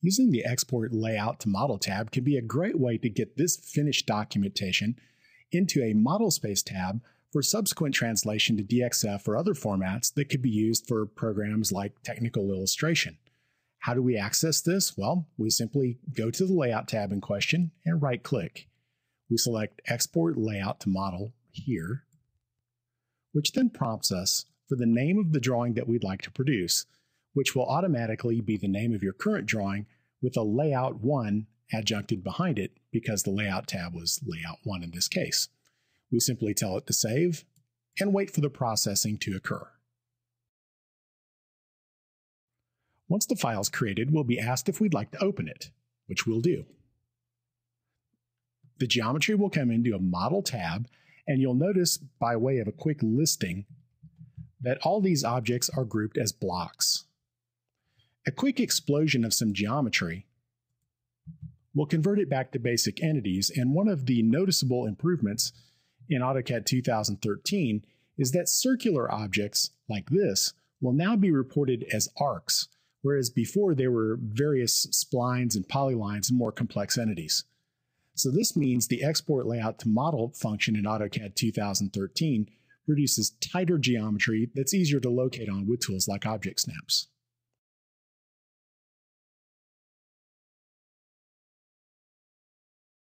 Using the Export Layout to Model tab can be a great way to get this finished documentation into a Model Space tab for subsequent translation to DXF or other formats that could be used for programs like technical illustration. How do we access this? Well, we simply go to the Layout tab in question and right click. We select Export Layout to Model here, which then prompts us for the name of the drawing that we'd like to produce, which will automatically be the name of your current drawing with a Layout 1 adjuncted behind it because the Layout tab was Layout 1 in this case. We simply tell it to save and wait for the processing to occur. Once the file is created, we'll be asked if we'd like to open it, which we'll do. The geometry will come into a Model tab, and you'll notice by way of a quick listing that all these objects are grouped as blocks. A quick explosion of some geometry will convert it back to basic entities, and one of the noticeable improvements in AutoCAD 2013 is that circular objects like this will now be reported as arcs, whereas before there were various splines and polylines and more complex entities. So this means the export layout to model function in AutoCAD 2013 produces tighter geometry that's easier to locate on with tools like Object Snaps.